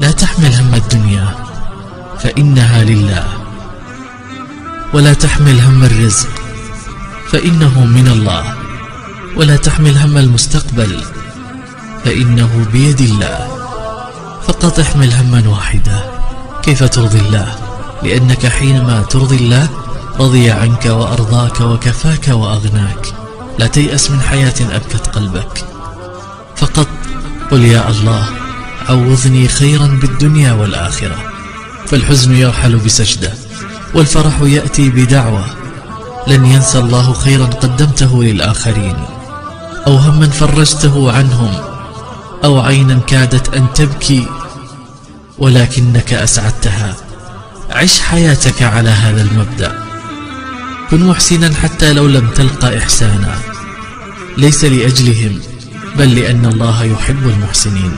لا تحمل هم الدنيا فإنها لله. ولا تحمل هم الرزق فإنه من الله. ولا تحمل هم المستقبل فإنه بيد الله. فقط احمل هما واحدا. كيف ترضي الله؟ لأنك حينما ترضي الله رضي عنك وأرضاك وكفاك وأغناك. لا تيأس من حياة أبكت قلبك. فقط قل يا الله عوضني خيرا بالدنيا والآخرة فالحزن يرحل بسجدة والفرح يأتي بدعوة. لن ينسى الله خيرا قدمته للآخرين أو هما فرجته عنهم أو عينا كادت أن تبكي. ولكنك أسعدتها عش حياتك على هذا المبدأ. كن محسنا حتى لو لم تلقى إحسانا. ليس لأجلهم بل لأن الله يحب المحسنين.